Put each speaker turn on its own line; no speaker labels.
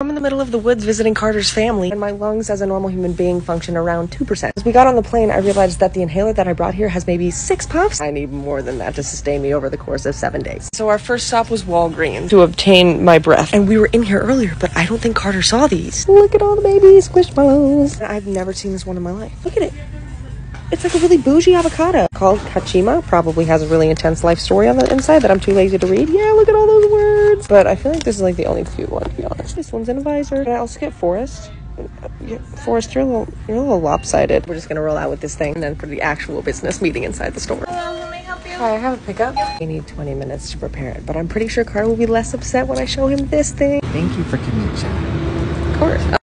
I'm in the middle of the woods visiting Carter's family, and my lungs as a normal human being function around 2%. As we got on the plane, I realized that the inhaler that I brought here has maybe six puffs. I need more than that to sustain me over the course of seven days. So our first stop was Walgreens to obtain my breath. And we were in here earlier, but I don't think Carter saw these. Look at all the baby squishmallows. I've never seen this one in my life. Look at it. It's like a really bougie avocado called Kachima. Probably has a really intense life story on the inside that I'm too lazy to read. Yeah, look at all those words. But I feel like this is like the only cute one, to be honest. This one's in a visor. Can I also get Forest? Yeah, Forest, you're a little, you're a little lopsided. We're just gonna roll out with this thing, and then for the actual business meeting inside the store.
Hello, how may I help you?
Hi, I have a pickup. We need 20 minutes to prepare it, but I'm pretty sure Carter will be less upset when I show him this thing.
Thank you for kombucha.
Of course.